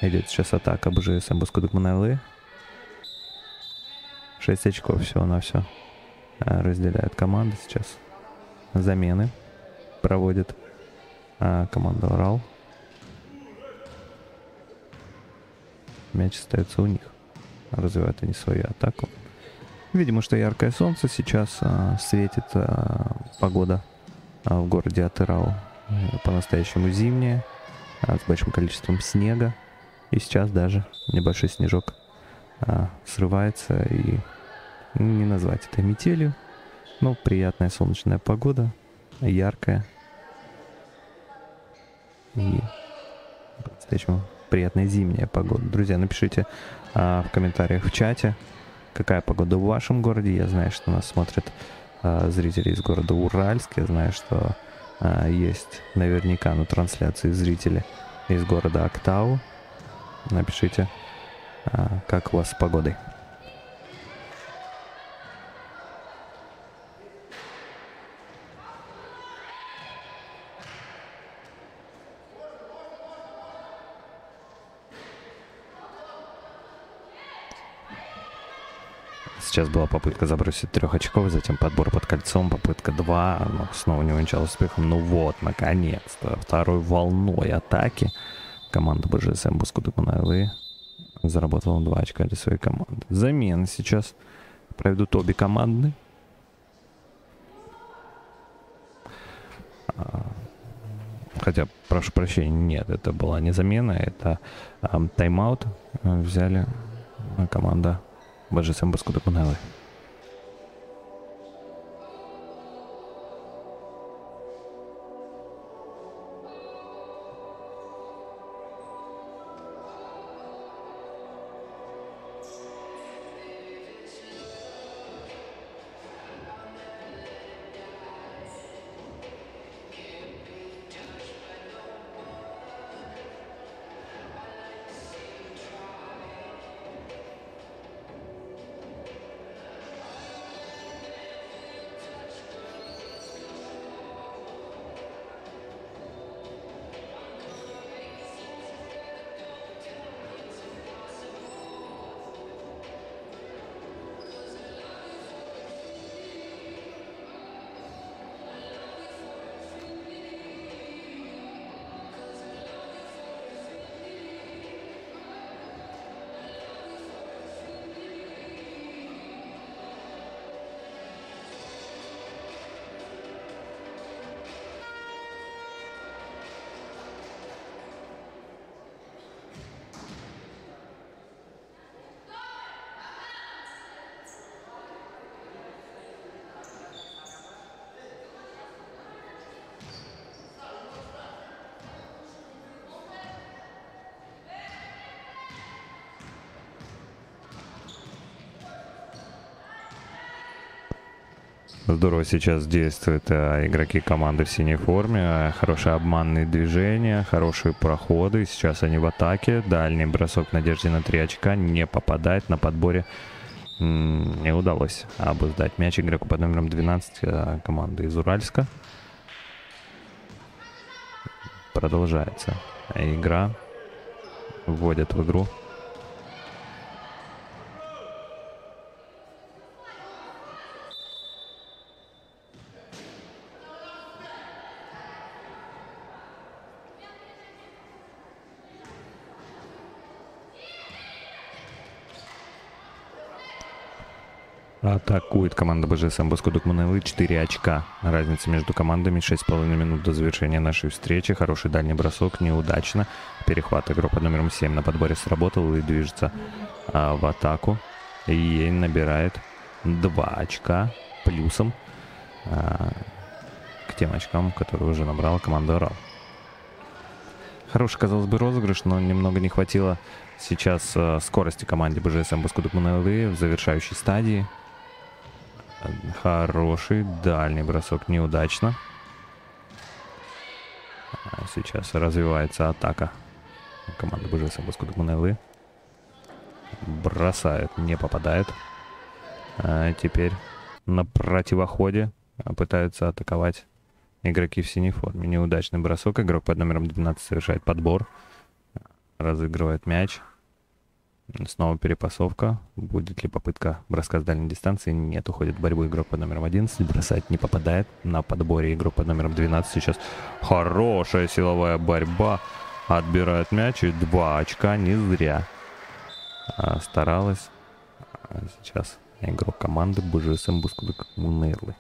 Идет сейчас атака БЖСМ Баскудук Манайлы. 6 очков всего на все а, разделяет команда сейчас. Замены проводит а, команда Урал. Мяч остается у них. Развивают они свою атаку. Видимо, что яркое солнце сейчас а, светит, а, погода а, в городе Атырау э, по-настоящему зимняя, а, с большим количеством снега. И сейчас даже небольшой снежок а, срывается, и не назвать это метелью, но приятная солнечная погода, яркая. И по-настоящему приятная зимняя погода. Друзья, напишите а, в комментариях в чате, какая погода в вашем городе. Я знаю, что нас смотрят э, зрители из города Уральск. Я знаю, что э, есть наверняка на трансляции зрители из города Актау. Напишите, э, как у вас с погодой. Сейчас была попытка забросить трех очков, затем подбор под кольцом, попытка 2, но снова не увенчалась успехом. Ну вот, наконец-то, второй волной атаки команда БЖСМ Бускуды Манайлы заработала 2 очка для своей команды. Замены сейчас проведут обе команды. А, хотя, прошу прощения, нет, это была не замена, это тайм-аут. Взяли команда BGSM Баску допомагали. Здорово сейчас действуют а, игроки команды в синей форме. А, хорошие обманные движения, хорошие проходы. Сейчас они в атаке. Дальний бросок надежде на 3 очка. Не попадает на подборе. Не удалось обуздать мяч игроку под номером 12 а, команды из Уральска. Продолжается игра. Вводят в игру Атакует команда БЖСМ Баскудук Манелы 4 очка. Разница между командами 6,5 минут до завершения нашей встречи. Хороший дальний бросок, неудачно. Перехват игрок под номером 7 на подборе сработал и движется а, в атаку. И набирает 2 очка плюсом а, к тем очкам, которые уже набрала команда Орал. Хороший, казалось бы, розыгрыш, но немного не хватило сейчас а, скорости команде БЖСМ Баскудук Манелы в завершающей стадии. Хороший дальний бросок неудачно. А сейчас развивается атака. Команда БЖС Баскудманелы. Бросает, не попадает. А теперь на противоходе пытаются атаковать игроки в синей форме. Неудачный бросок. Игрок под номером 12 совершает подбор. Разыгрывает мяч. Снова перепасовка. Будет ли попытка броска с дальней дистанции? Нет, уходит борьбу игрок под номером 11. Бросать не попадает. На подборе игрок под номером 12 сейчас хорошая силовая борьба. Отбирает мяч и два очка не зря. А, старалась. А сейчас игрок команды БЖСМ Бускудык Мунерлы.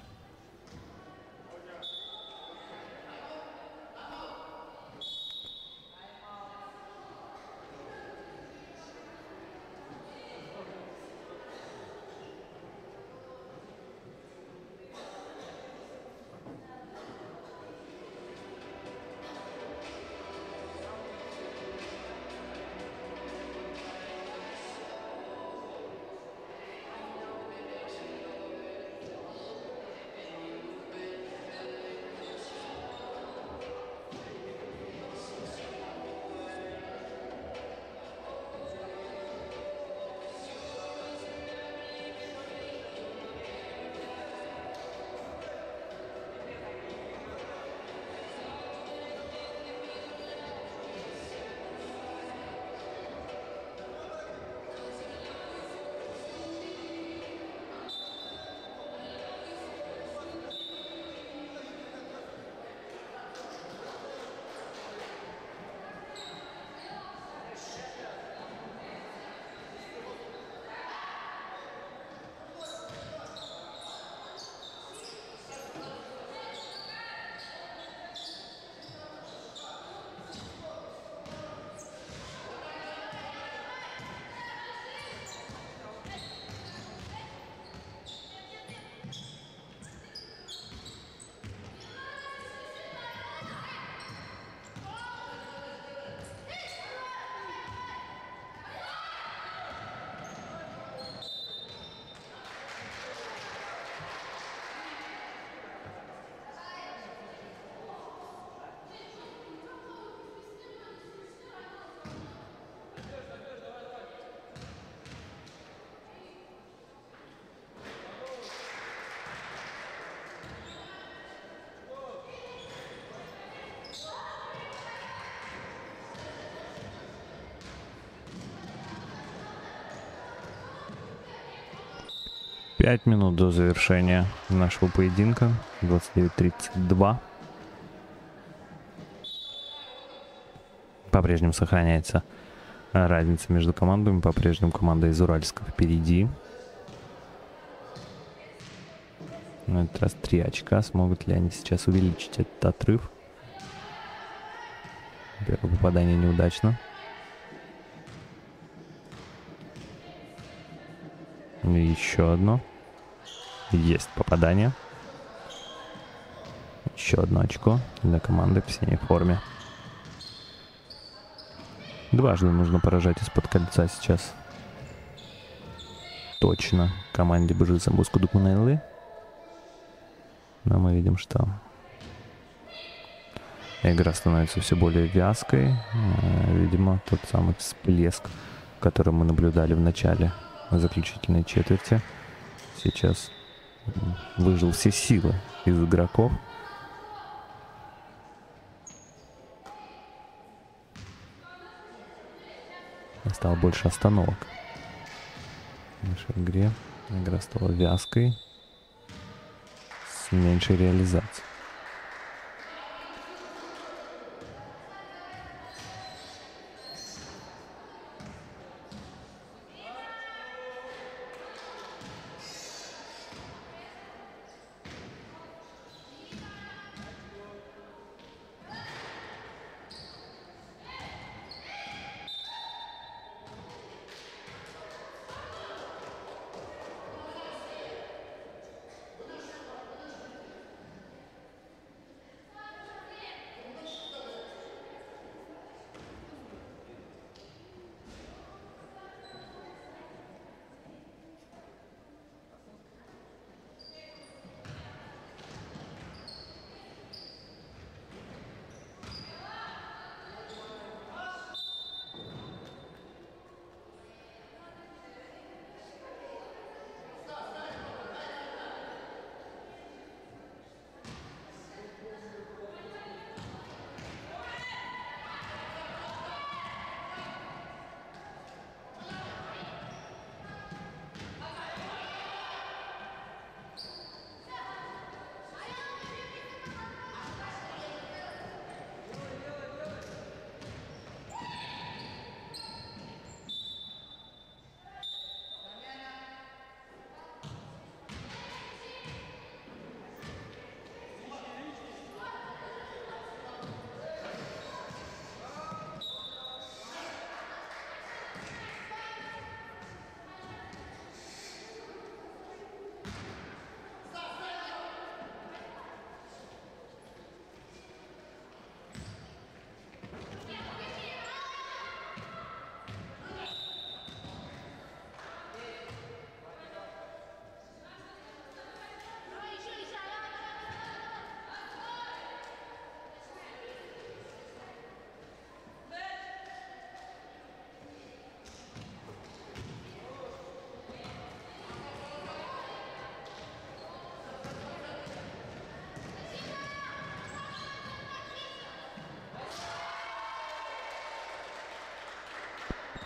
5 минут до завершения нашего поединка. 29.32. По-прежнему сохраняется разница между командами. По-прежнему команда из Уральска впереди. На этот раз 3 очка. Смогут ли они сейчас увеличить этот отрыв? Первое попадание неудачно. Еще одно. Есть попадание. Еще одно очко для команды в синей форме. Дважды нужно поражать из-под кольца сейчас. Точно. Команде Бжиса Бускудукмунайлы. Но мы видим, что игра становится все более вязкой. Э, видимо, тот самый всплеск, который мы наблюдали в начале заключительной четверти, сейчас выжил все силы из игроков. Стало больше остановок в нашей игре. Игра стала вязкой с меньшей реализацией.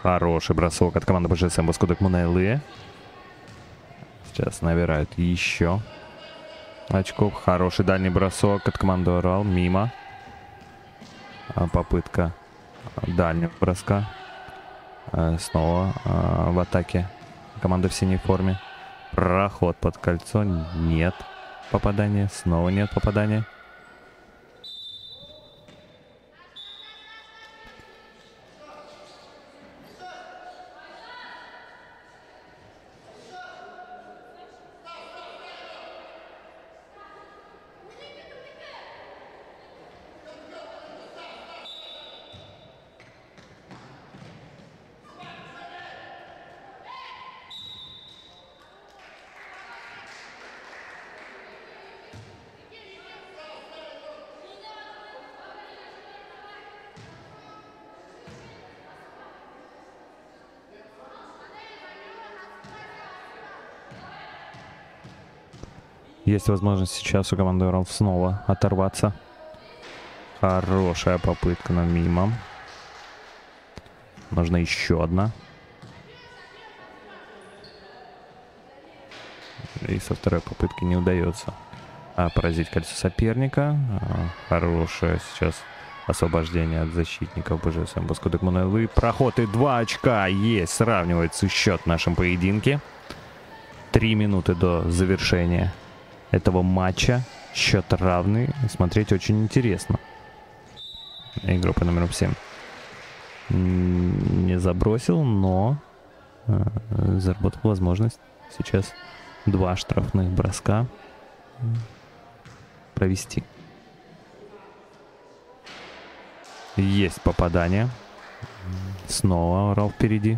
Хороший бросок от команды БЖСМ Баскудок Мунайлы. Сейчас набирают еще очков. Хороший дальний бросок от команды Урал. Мимо. А, попытка дальнего броска. А, снова а, в атаке команда в синей форме. Проход под кольцо. Нет попадания. Снова нет попадания. Есть возможность сейчас у команды Урал снова оторваться. Хорошая попытка, но мимо. Нужна еще одна. И со второй попытки не удается а, поразить кольцо соперника. А, хорошее сейчас освобождение от защитников БЖСМ Баскудек Мунайлы. Проход и два очка есть. Сравнивается счет в нашем поединке. Три минуты до завершения этого матча. Счет равный. Смотреть очень интересно. Игру по номеру 7. Не забросил, но э, заработал возможность сейчас два штрафных броска провести. Есть попадание. Снова орал впереди.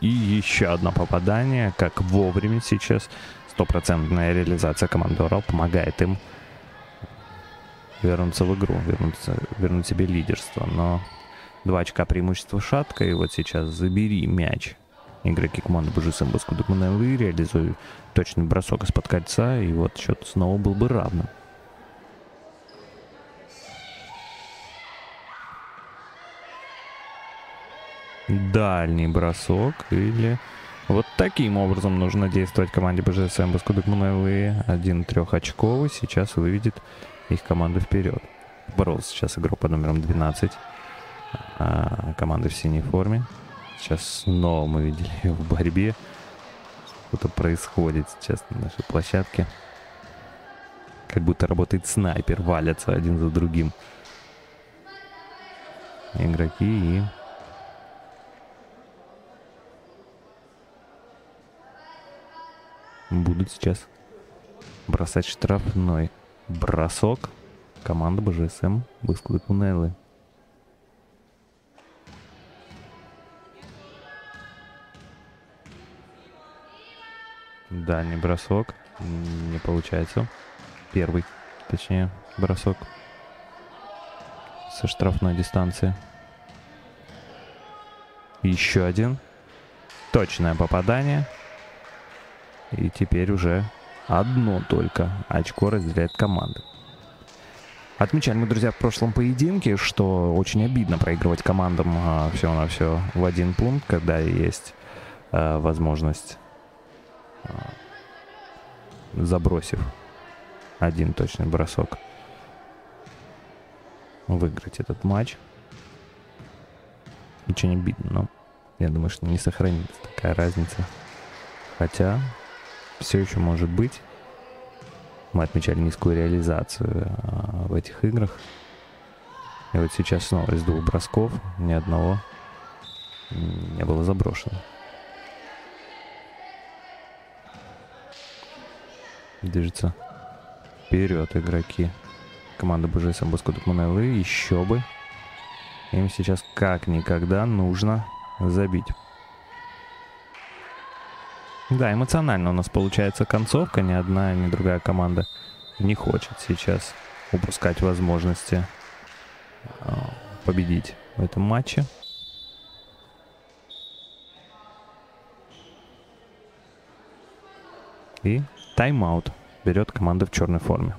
И еще одно попадание, как вовремя сейчас. Стопроцентная реализация команды Урал помогает им вернуться в игру, вернуться, вернуть себе лидерство. Но два очка преимущества шатка, и вот сейчас забери мяч. Игроки команды БЖСМ Баскудукманелы реализуют точный бросок из-под кольца, и вот счет снова был бы равным. Дальний бросок или... Вот таким образом нужно действовать команде БЖСМ Баскудукманелы. Один трехочковый сейчас выведет их команду вперед. Боролся сейчас игру под номером 12. А, команда в синей форме. Сейчас снова мы видели ее в борьбе. Что-то происходит сейчас на нашей площадке. Как будто работает снайпер, валятся один за другим. Игроки и... Будут сейчас бросать штрафной бросок. Команда БЖСМ выскладывает Мунеллы. Дальний бросок. Не получается. Первый, точнее, бросок. Со штрафной дистанции. Еще один. Точное попадание. И теперь уже одно только очко разделяет команды. Отмечали мы, друзья, в прошлом поединке, что очень обидно проигрывать командам а, все на все в один пункт, когда есть а, возможность забросив один точный бросок, выиграть этот матч. Не обидно, но я думаю, что не сохранится такая разница. Хотя все еще может быть. Мы отмечали низкую реализацию а, в этих играх. И вот сейчас снова из двух бросков ни одного не было заброшено. Движется вперед игроки. Команда БЖСМ Баскуток Манелы. Еще бы. Им сейчас как никогда нужно забить. Да, эмоционально у нас получается концовка. Ни одна, ни другая команда не хочет сейчас упускать возможности а, победить в этом матче. И Тайм-аут берет команда в черной форме.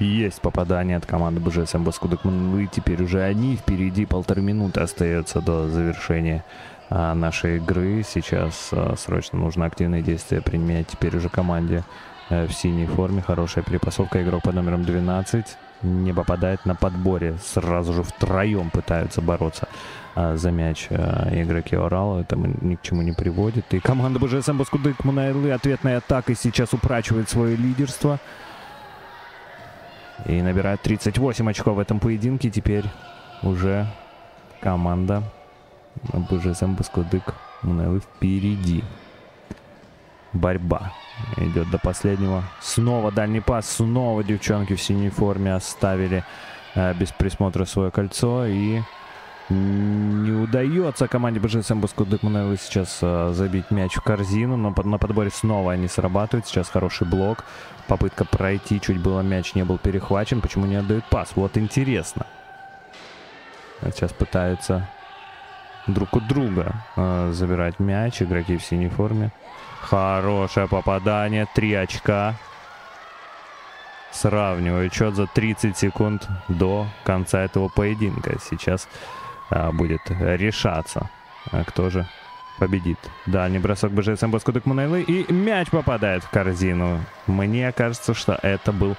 Есть попадание от команды БЖСМ Баскудок. И теперь уже они впереди. Полторы минуты остается до завершения а, нашей игры. Сейчас а, срочно нужно активные действия применять теперь уже команде а, в синей форме. Хорошая перепасовка. Игрок под номером 12 не попадает на подборе. Сразу же втроем пытаются бороться а, за мяч а, игроки Орала. Это ни к чему не приводит. И команда БЖСМ Баскудык Мунайлы ответной атакой сейчас упрачивает свое лидерство. И набирает 38 очков в этом поединке. Теперь уже команда БЖСМ Баскудык Мунайлы впереди. Борьба идет до последнего. Снова дальний пас. Снова девчонки в синей форме оставили э, без присмотра свое кольцо. И не удается команде БЖСМ Баскудык Мунайлы сейчас э, забить мяч в корзину. Но под, на подборе снова они срабатывают. Сейчас хороший блок. Попытка пройти. Чуть было мяч не был перехвачен. Почему не отдают пас? Вот интересно. Сейчас пытаются друг у друга э, забирать мяч. Игроки в синей форме. Хорошее попадание. Три очка. Сравниваю счет за 30 секунд до конца этого поединка. Сейчас а, будет решаться, а кто же победит. Дальний бросок БЖСМ Баскудык Мунайлы. И мяч попадает в корзину. Мне кажется, что это был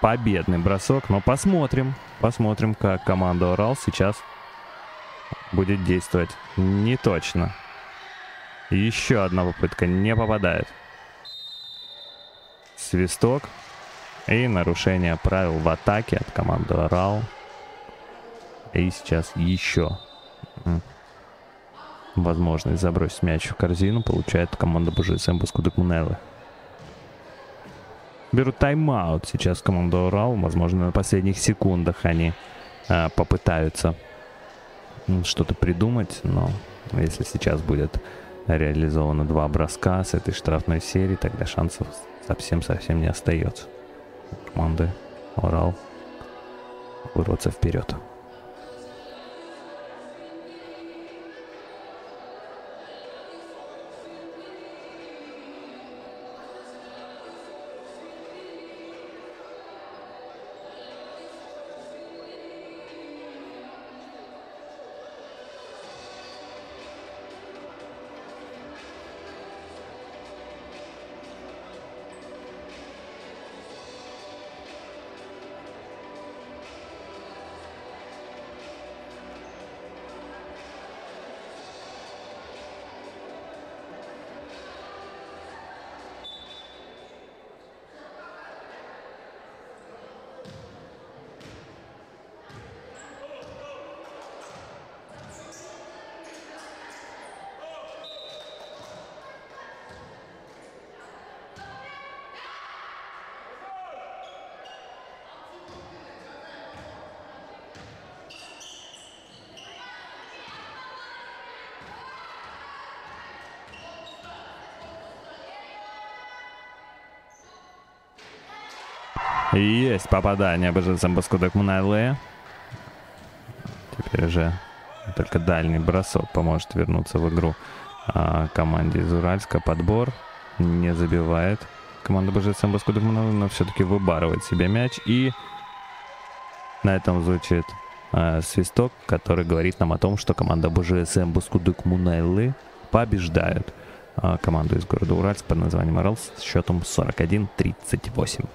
победный бросок. Но посмотрим. Посмотрим, как команда Урал сейчас будет действовать. Не точно. Еще одна попытка не попадает. Свисток. И нарушение правил в атаке от команды Орал. И сейчас еще возможность забросить мяч в корзину получает команда БЖСМ Баскудык Мунеллы. Берут тайм-аут сейчас команда Урал. Возможно, на последних секундах они а, попытаются что-то придумать, но если сейчас будет реализовано два броска с этой штрафной серии, тогда шансов совсем-совсем не остается. Команды Урал вырваться вперед. Есть попадание беженцам Баскудок Мунайле. Теперь уже только дальний бросок поможет вернуться в игру а, команде из Уральска. Подбор не забивает команда БЖСМ Баскудок Мунайле, но все-таки выбарывает себе мяч. И на этом звучит а, свисток, который говорит нам о том, что команда БЖСМ Баскудык Мунайлы побеждает а, команду из города Уральск под названием Орел с счетом 41-38.